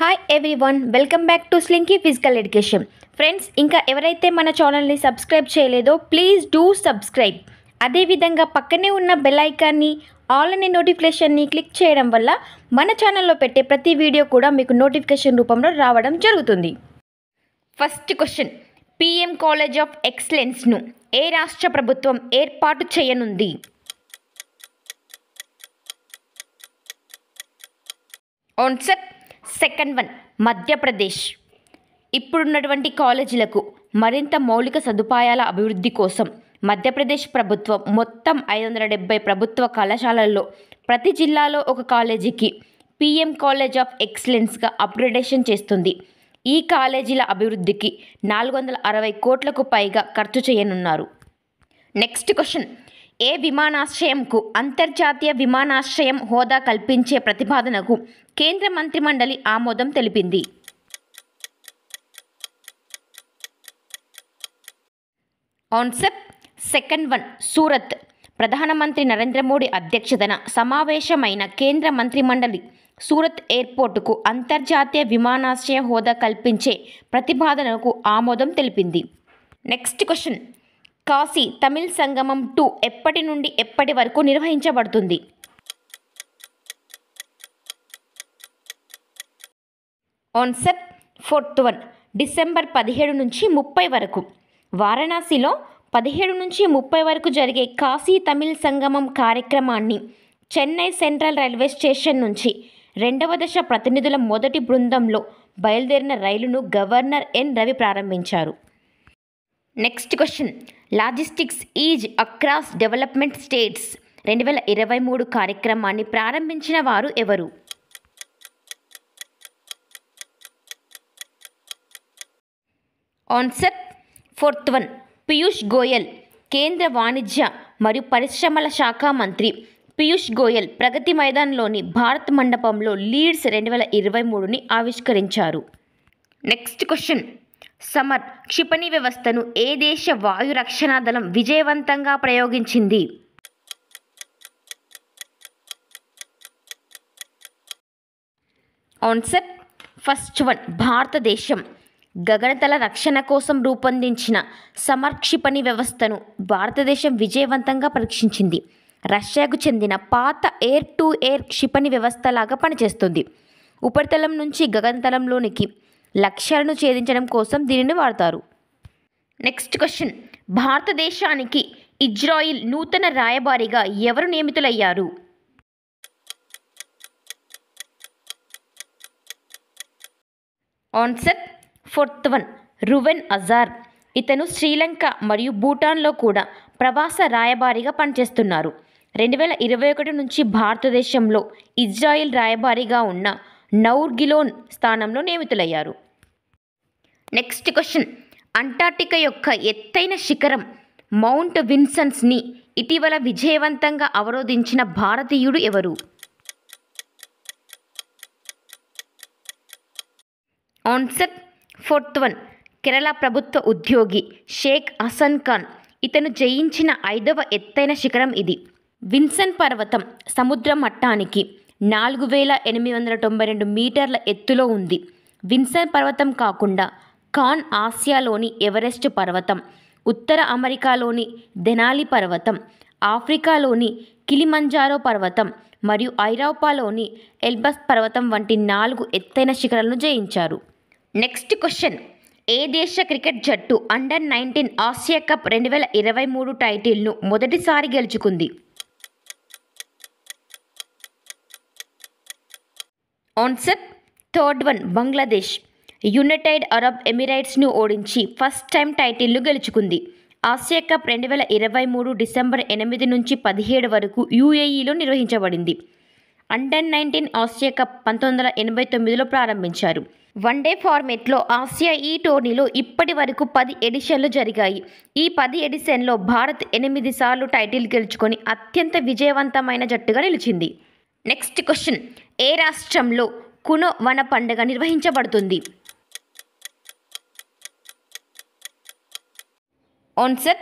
Hi everyone welcome back to slinky physical education friends ఇంకా ఎవరైతే మన ఛానల్ని సబ్స్క్రైబ్ చేయలేదో ప్లీజ్ డూ సబ్స్క్రైబ్ అదేవిధంగా పక్కనే ఉన్న బెల్ ఐకాన్ని ఆల్ అనే నోటిఫికేషన్ని క్లిక్ చేయడం వల్ల మన ఛానల్లో పెట్టే ప్రతి వీడియో కూడా మీకు నోటిఫికేషన్ రూపంలో రావడం జరుగుతుంది. First question PM college of ఎక్సలెన్స్ను ఏ రాష్ట్ర ప్రభుత్వం ఏర్పాటు చేయనుంది? Answer second one Madhya Pradesh. ఇప్పుడున్నటువంటి కాలేజీలకు మరింత మౌలిక సదుపాయాల అభివృద్ధి కోసం మధ్యప్రదేశ్ ప్రభుత్వం మొత్తం ఐదు వందల డెబ్బై ప్రభుత్వ కళాశాలల్లో ప్రతి జిల్లాలో ఒక కాలేజీకి పిఎం కాలేజ్ ఆఫ్ ఎక్సలెన్స్గా అప్గ్రేడేషన్ చేస్తుంది. ఈ కాలేజీల అభివృద్ధికి నాలుగు వందల అరవై కోట్లకు పైగా ఖర్చు చేయనున్నారు. నెక్స్ట్ క్వశ్చన్ ఏ విమానాశ్రయంకు అంతర్జాతీయ విమానాశ్రయం హోదా కల్పించే ప్రతిపాదనకు కేంద్ర మంత్రిమండలి ఆమోదం తెలిపింది. ఆన్సర్ సెకండ్ వన్ సూరత్ ప్రధానమంత్రి నరేంద్ర మోడీ అధ్యక్షతన సమావేశమైన కేంద్ర మంత్రిమండలి సూరత్ ఎయిర్పోర్టుకు అంతర్జాతీయ విమానాశ్రయ హోదా కల్పించే ప్రతిపాదనకు ఆమోదం తెలిపింది. Next question Kashi Tamil Sangamam two ఎప్పటి నుండి ఎప్పటి వరకు నిర్వహించబడుతుంది? ఆన్సర్ ఫోర్త్ వన్ డిసెంబర్ పదిహేడు నుంచి ముప్పై వరకు. వారణాసిలో పదిహేడు నుంచి ముప్పై వరకు జరిగే కాశీ తమిళ్ సంగమం కార్యక్రమాన్ని చెన్నై సెంట్రల్ రైల్వే స్టేషన్ నుంచి రెండవ దశ ప్రతినిధుల మొదటి బృందంలో బయలుదేరిన రైలును గవర్నర్ ఎన్ రవి ప్రారంభించారు. Next question logistics ease across development states రెండు వేల ఇరవై మూడు కార్యక్రమాన్ని ప్రారంభించిన వారు ఎవరు? Answer fourth one Piyush Goyal కేంద్ర వాణిజ్య మరియు పరిశ్రమల శాఖ మంత్రి. పీయూష్ గోయల్ ప్రగతి మైదాన్లోని భారత్ మండపంలో లీడ్స్ రెండు వేల ఇరవై మూడుని ఆవిష్కరించారు. నెక్స్ట్ క్వశ్చన్ సమర్ క్షిపణి వ్యవస్థను ఏ దేశ వాయు రక్షణ దళం విజయవంతంగా ప్రయోగించింది? ఆన్సర్ ఫస్ట్ వన్ భారతదేశం. గగనతల రక్షణ కోసం రూపొందించిన సమర్ క్షిపణి వ్యవస్థను భారతదేశం విజయవంతంగా పరీక్షించింది. రష్యాకు చెందిన పాత ఎయిర్ టు ఎయిర్ క్షిపణి వ్యవస్థలాగా పనిచేస్తుంది. ఉపరితలం నుంచి గగనతలంలోనికి లక్ష్యాలను ఛేదించడం కోసం దీనిని వాడతారు. Next question. భారతదేశానికి ఇజ్రాయిల్ నూతన రాయబారిగా ఎవరు నియమితులయ్యారు? Answer fourth one Reuven Azar. ఇతను శ్రీలంక మరియు భూటాన్లో కూడా ప్రవాస రాయబారిగా పనిచేస్తున్నారు. రెండు వేల ఇరవై ఒకటి నుంచి భారతదేశంలో ఇజ్రాయిల్ రాయబారిగా ఉన్న నౌర్గిలోన్ స్థానంలో నియమితులయ్యారు. Next question. అంటార్టికా యొక్క ఎత్తైన శిఖరం మౌంట్ విన్సన్స్ని ఇటీవల విజయవంతంగా అవరోధించిన భారతీయుడు ఎవరు? Answer fourth one. కేరళ ప్రభుత్వ ఉద్యోగి షేక్ హసన్ ఖాన్. ఇతను జయించిన ఐదవ ఎత్తైన శిఖరం ఇది. విన్సన్ పర్వతం సముద్ర మట్టానికి నాలుగు వేల ఎనిమిది వందల తొంభై రెండు మీటర్ల ఎత్తులో ఉంది. విన్సన్ పర్వతం కాకుండా ఖాన్ ఆసియాలోని ఎవరెస్ట్ పర్వతం ఉత్తర అమెరికాలోని దెనాలి పర్వతం ఆఫ్రికాలోని కిలిమంజారో పర్వతం మరియు ఐరోపాలోని ఎల్బస్ పర్వతం వంటి నాలుగు ఎత్తైన శిఖరాలను జయించారు. Next question. ఏ దేశ క్రికెట్ జట్టు అండర్ నైన్టీన్ ఆసియా కప్ రెండు వేల ఇరవై మూడు టైటిల్ను మొదటిసారి గెలుచుకుంది? Answer third one Bangladesh. United Arab ఎమిరేట్స్ను ఓడించి ఫస్ట్ టైం టైటిల్ను గెలుచుకుంది. ఆసియా కప్ రెండు వేల ఇరవై మూడు డిసెంబర్ ఎనిమిది నుంచి పదిహేడు వరకు యూఏఈలో నిర్వహించబడింది. అండర్ నైన్టీన్ ఆసియా కప్ పంతొమ్మిది వందల ఎనభై తొమ్మిదిలో ప్రారంభించారు. వన్డే ఫార్మేట్లో ఆసియా ఈ టోర్నీలో ఇప్పటి వరకు పది ఎడిషన్లు జరిగాయి. ఈ పది ఎడిషన్లో భారత్ ఎనిమిది సార్లు టైటిల్ గెలుచుకొని అత్యంత విజయవంతమైన జట్టుగా నిలిచింది. Next question. ఏ రాష్ట్రంలో కునో వన పండుగ నిర్వహించబడుతుంది? Answer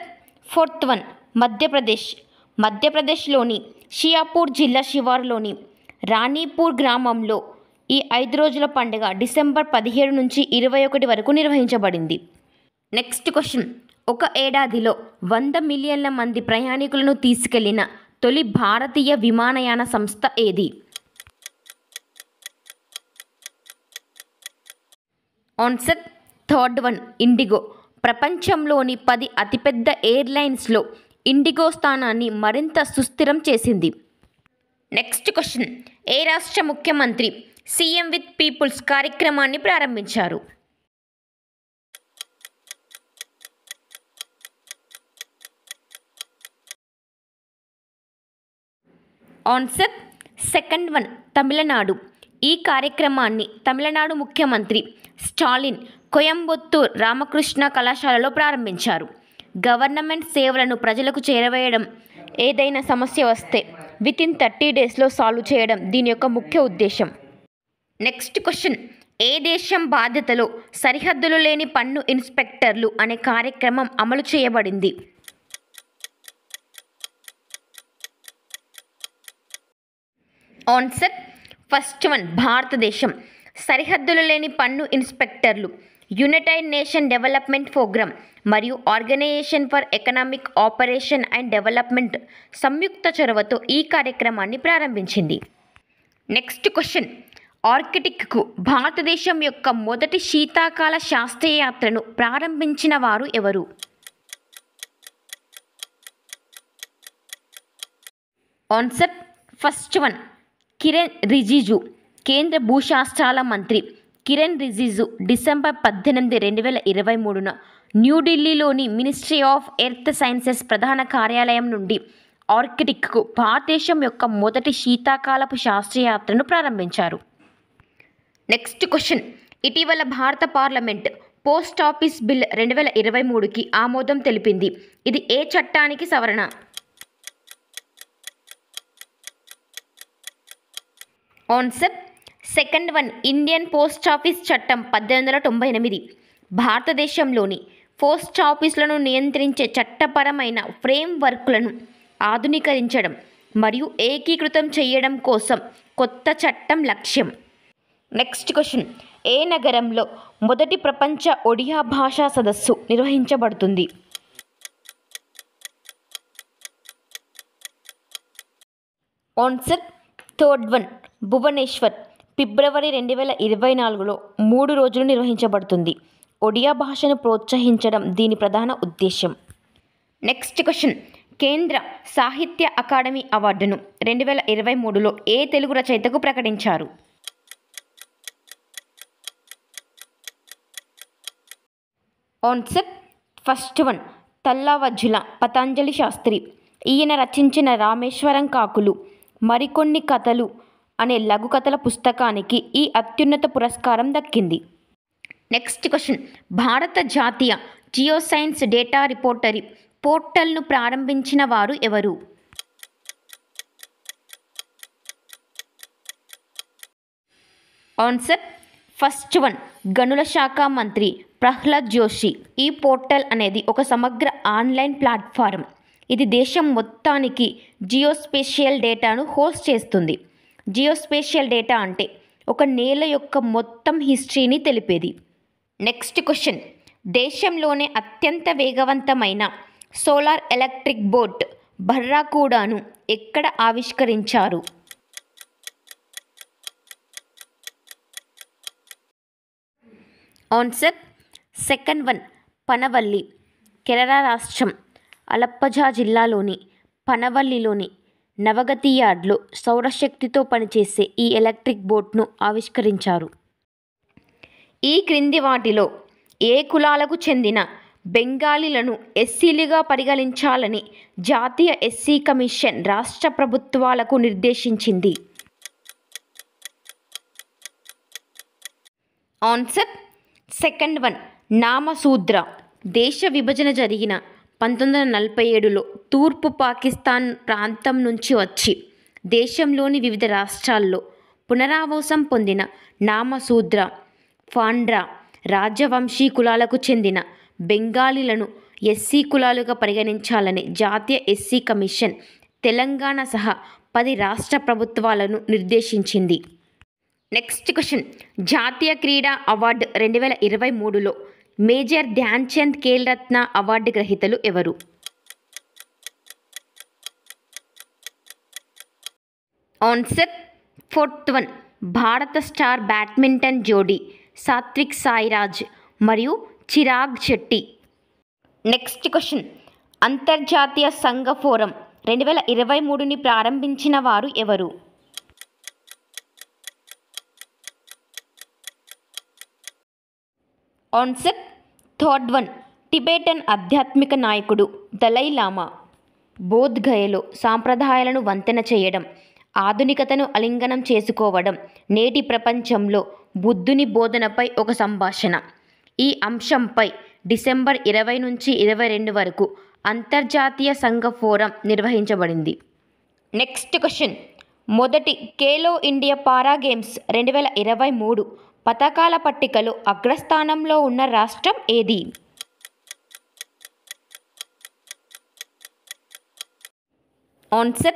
fourth one Madhya Pradesh. మధ్యప్రదేశ్లోని షియాపూర్ జిల్లా శివారులోని రాణీపూర్ గ్రామంలో ఈ ఐదు రోజుల పండుగ డిసెంబర్ పదిహేడు నుంచి ఇరవై ఒకటి వరకు నిర్వహించబడింది. నెక్స్ట్ క్వశ్చన్ ఒక ఏడాదిలో వంద మిలియన్ల మంది ప్రయాణికులను తీసుకెళ్ళిన తొలి భారతీయ విమానయాన సంస్థ ఏది? Answer third one IndiGo. ప్రపంచంలోని పది అతిపెద్ద ఎయిర్లైన్స్లో ఇండిగో స్థానాన్ని మరింత సుస్థిరం చేసింది. నెక్స్ట్ క్వశ్చన్ ఏ రాష్ట్ర ముఖ్యమంత్రి సీఎం విత్ పీపుల్స్ కార్యక్రమాన్ని ప్రారంభించారు? Answer second one Tamil Nadu. ఈ కార్యక్రమాన్ని తమిళనాడు ముఖ్యమంత్రి స్టాలిన్ కోయంబత్తూర్ రామకృష్ణ కళాశాలలో ప్రారంభించారు. గవర్నమెంట్ సేవలను ప్రజలకు చేరవేయడం ఏదైనా సమస్య వస్తే విత్ ఇన్ థర్టీ డేస్లో సాల్వ్ చేయడం దీని యొక్క ముఖ్య ఉద్దేశం. నెక్స్ట్ క్వశ్చన్ ఏ దేశం బాధ్యతలో సరిహద్దులు లేని పన్ను ఇన్స్పెక్టర్లు అనే కార్యక్రమం అమలు చేయబడింది? ఆన్సర్ ఫస్ట్ వన్ భారతదేశం. సరిహద్దులు లేని పన్ను ఇన్స్పెక్టర్లు. యునైటెడ్ నేషన్ డెవలప్మెంట్ ప్రోగ్రామ్ మరియు organisation for economic operation and development సంయుక్త చొరవతో ఈ కార్యక్రమాన్ని ప్రారంభించింది. Next question. ఆర్కిటిక్కు భారతదేశం యొక్క మొదటి శీతాకాల శాస్త్రీయయాత్రను ప్రారంభించిన వారు ఎవరు? Answer first one Kiran Rijiju కేంద్ర భూశాస్త్రాల మంత్రి కిరణ్ రిజిజు డిసెంబర్ పద్దెనిమిది రెండు వేల ఇరవై మూడున న్యూఢిల్లీలోని మినిస్ట్రీ ఆఫ్ ఎర్త్ సైన్సెస్ ప్రధాన కార్యాలయం నుండి ఆర్కిటిక్కు భారతదేశం యొక్క మొదటి శీతాకాలపు శాస్త్రయాత్రను ప్రారంభించారు. Next question. ఇటీవల భారత పార్లమెంట్ పోస్ట్ ఆఫీస్ బిల్ రెండు వేల ఇరవై మూడుకి ఆమోదం తెలిపింది. ఇది ఏ చట్టానికి సవరణ? Answer second one Indian post office చట్టం పద్దెనిమిది వందల తొంభై ఎనిమిది. భారతదేశంలోని పోస్ట్ ఆఫీసులను నియంత్రించే చట్టపరమైన ఫ్రేమ్ వర్క్లను ఆధునీకరించడం మరియు ఏకీకృతం చేయడం కోసం కొత్త చట్టం లక్ష్యం. Next question. ఏ నగరంలో మొదటి ప్రపంచ ఒడియా భాషా సదస్సు నిర్వహించబడుతుంది? Answer third one Bhubaneswar February రెండు వేల ఇరవై నాలుగులో మూడు రోజులు నిర్వహించబడుతుంది. ఒడియా భాషను ప్రోత్సహించడం దీని ప్రధాన ఉద్దేశం నెక్స్ట్ క్వశ్చన్. కేంద్ర సాహిత్య అకాడమీ అవార్డును రెండు వేల ఇరవై మూడులో ఏ తెలుగు రచయితకు ప్రకటించారు? Answer. First one. Tallavajjula Patanjali Sastry. ఈయన రచించిన రామేశ్వరం కాకులు. మరికొన్ని కథలు అనే లఘు కథల పుస్తకానికి ఈ అత్యున్నత పురస్కారం దక్కింది. Next question. భారత జాతీయ జియోసైన్స్ డేటా రిపోర్టరీ పోర్టల్ను ప్రారంభించిన వారు ఎవరు? ఆన్సర్. ఫస్ట్ వన్ గనుల శాఖ మంత్రి ప్రహ్లాద్ జోషి. ఈ పోర్టల్ అనేది ఒక సమగ్ర ఆన్లైన్ ప్లాట్ఫారం. ఇది దేశం మొత్తానికి జియోస్పేషియల్ డేటాను హోస్ట్ చేస్తుంది. జియోస్పేషియల్ డేటా అంటే ఒక నేల యొక్క మొత్తం హిస్టరీని తెలిపేది. Next question. దేశంలోనే అత్యంత వేగవంతమైన సోలార్ ఎలక్ట్రిక్ బోట్ బర్రాకూడాను ఎక్కడ ఆవిష్కరించారు? Answer second one Panavally Kerala రాష్ట్రం. అలప్పజా జిల్లాలోని పనవల్లిలోని నవగతి యార్డ్లో సౌరశక్తితో పనిచేసే ఈ ఎలక్ట్రిక్ బోట్ను ఆవిష్కరించారు. ఈ క్రింది వాటిలో ఏ కులాలకు చెందిన బెంగాలీలను ఎస్సీలుగా పరిగణించాలని జాతీయ ఎస్సీ కమిషన్ రాష్ట్ర ప్రభుత్వాలకు నిర్దేశించింది. Answer second one. నామసూద్ర. దేశ విభజన జరిగిన పంతొమ్మిది వందల నలభై ఏడులో తూర్పు పాకిస్తాన్ ప్రాంతం నుంచి వచ్చి దేశంలోని వివిధ రాష్ట్రాల్లో పునరావాసం పొందిన నామశూద్ర ఫాండ్రా రాజవంశీ కులాలకు చెందిన బెంగాలీలను ఎస్సీ కులాలుగా పరిగణించాలని జాతీయ ఎస్సీ కమిషన్ తెలంగాణ సహా పది రాష్ట్ర ప్రభుత్వాలను నిర్దేశించింది. Next question. జాతీయ క్రీడా అవార్డు రెండు వేల ఇరవై మూడులో మేజర్ ధ్యాన్చంద్ చంద్ రత్న అవార్డు గ్రహీతలు ఎవరు? ఆన్సర్ ఫోర్త్ వన్ భారత స్టార్ బ్యాడ్మింటన్ జోడీ సాత్విక్ సాయిరాజ్ మరియు చిరాగ్ శెట్టి. నెక్స్ట్ క్వశ్చన్ అంతర్జాతీయ సంఘ ఫోరం రెండు వేల ఇరవై మూడుని ప్రారంభించిన వారు ఎవరు? ఆన్సర్ థర్డ్ వన్ టిబెటన్ ఆధ్యాత్మిక నాయకుడు దలై లామా. బోధ్గయలో సాంప్రదాయాలను వంతెన చేయడం ఆధునికతను అలింగనం చేసుకోవడం నేటి ప్రపంచంలో బుద్ధుని బోధనపై ఒక సంభాషణ. ఈ అంశంపై డిసెంబర్ ఇరవై నుంచి ఇరవై రెండు వరకు అంతర్జాతీయ సంఘ ఫోరం నిర్వహించబడింది. Next question. మొదటి ఖేలో ఇండియా పారా గేమ్స్ రెండు వేల ఇరవై మూడు పథకాల పట్టికలో అగ్రస్థానంలో ఉన్న రాష్ట్రం ఏది? Answer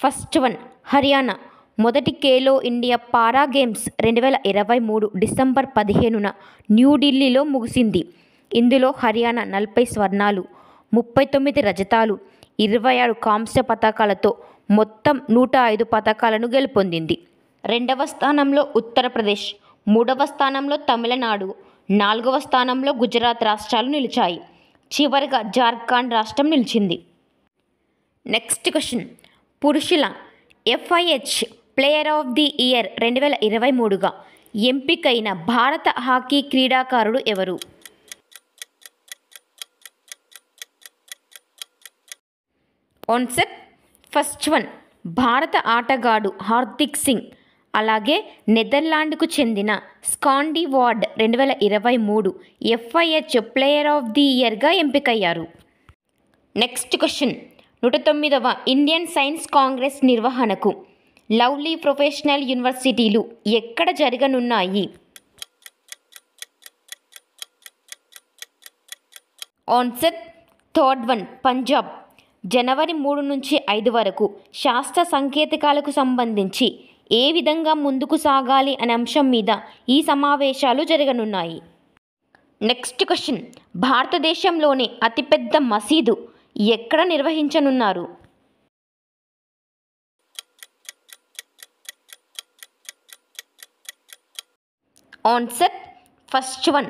first one Haryana. మొదటి ఖేలో ఇండియా పారా గేమ్స్ రెండు వేల ఇరవై మూడు డిసెంబర్ పదిహేనున న్యూఢిల్లీలో ముగిసింది. ఇందులో హర్యానా నలభై స్వర్ణాలు ముప్పై తొమ్మిది రజతాలు ఇరవై ఆరు కాంస్య పథకాలతో మొత్తం నూట ఐదు పథకాలను గెలుపొందింది. రెండవ స్థానంలో ఉత్తరప్రదేశ్. మూడవ స్థానంలో తమిళనాడు నాలుగవ స్థానంలో గుజరాత్ రాష్ట్రాలు నిలిచాయి. చివరిగా జార్ఖండ్ రాష్ట్రం నిలిచింది. Next question. పురుషుల FIH player of the year రెండు వేల ఇరవై మూడుగా ఎంపికైన భారత హాకీ క్రీడాకారుడు ఎవరు? ఆన్సర్ ఫస్ట్ వన్ భారత ఆటగాడు హార్దిక్ సింగ్. అలాగే నెదర్లాండ్కు చెందిన స్కాండి వార్డ్ రెండు వేల ఇరవై మూడు ఎఫ్ఐహెచ్ ప్లేయర్ ఆఫ్ ది ఇయర్గా ఎంపికయ్యారు. Next question. నూట తొమ్మిదవ ఇండియన్ సైన్స్ కాంగ్రెస్ నిర్వహణకు లవ్లీ ప్రొఫెషనల్ యూనివర్సిటీలు ఎక్కడ జరగనున్నాయి? Answer third one Punjab. January మూడు నుంచి ఐదు వరకు శాస్త్ర సాంకేతికాలకు సంబంధించి ఏ విధంగా ముందుకు సాగాలి అనే అంశం మీద ఈ సమావేశాలు జరగనున్నాయి. Next question. భారతదేశంలోని అతిపెద్ద మసీదు ఎక్కడ నిర్వహించనున్నారు? ఆన్సర్. First one.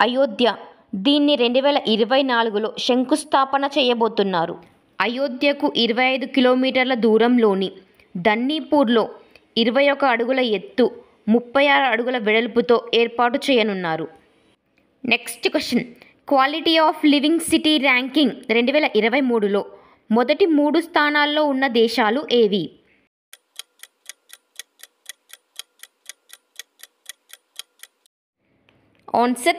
అయోధ్య. దీన్ని రెండు వేల ఇరవై నాలుగులో శంకుస్థాపన చేయబోతున్నారు. అయోధ్యకు ఇరవై ఐదు కిలోమీటర్ల దూరంలోని దన్నీపూర్లో ఇరవై ఒక అడుగుల ఎత్తు ముప్పై ఆరు అడుగుల వెడల్పుతో ఏర్పాటు చేయనున్నారు. Next question. Quality of living city ranking రెండు వేల ఇరవై మూడులో మొదటి మూడు స్థానాల్లో ఉన్న దేశాలు ఏవి? Answer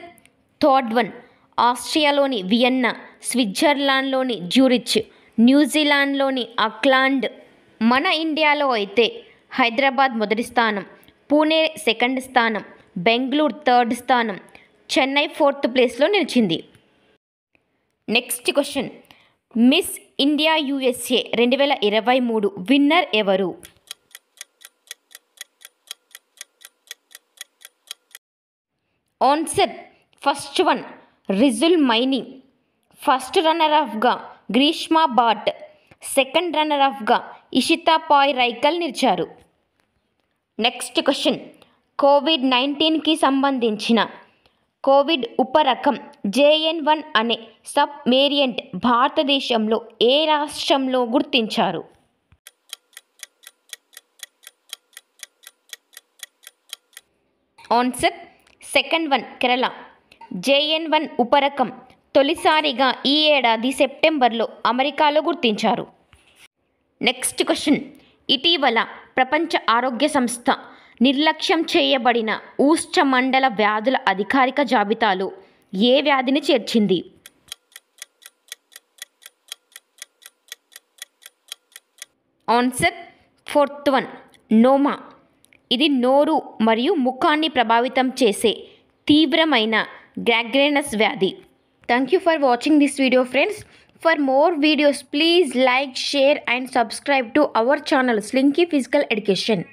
third one. ఆస్ట్రియాలోని వియన్నా స్విట్జర్లాండ్లోని జ్యూరిచ్ న్యూజిలాండ్లోని అక్లాండ్ మన ఇండియాలో అయితే హైదరాబాద్ మొదటి స్థానం పూణే సెకండ్ స్థానం బెంగళూరు థర్డ్ స్థానం చెన్నై ఫోర్త్ ప్లేస్లో నిలిచింది. Next question. Miss India USA రెండు వేల ఇరవై మూడు విన్నర్ ఎవరు? Answer first one Rijul Maini first runner ఆఫ్గా Greeshma Bhat. Second runner ఆఫ్గా ఇషితా పాయ్ రైకల్ నిలిచారు. Next question. కోవిడ్ నైన్టీన్కి సంబంధించిన కోవిడ్ ఉపరకం జేఎన్ వన్ అనే సబ్ వేరియంట్ భారతదేశంలో ఏ రాష్ట్రంలో గుర్తించారు? Answer second one Kerala. JN one ఉపరకం తొలిసారిగా ఈ ఏడాది సెప్టెంబర్లో అమెరికాలో గుర్తించారు. Next question. ఇటీవల ప్రపంచ ఆరోగ్య సంస్థ నిర్లక్ష్యం చేయబడిన ఊష్ఠమండల వ్యాధుల అధికారిక జాబితాలో ఏ వ్యాధిని చేర్చింది? Answer fourth one noma. ఇది నోరు మరియు ముఖాన్ని ప్రభావితం చేసే తీవ్రమైన గ్రాగ్రేనస్ వ్యాధి. Thank you for watching this video friends. For more videos, please like, share and subscribe to our channel Slinky Physical Education.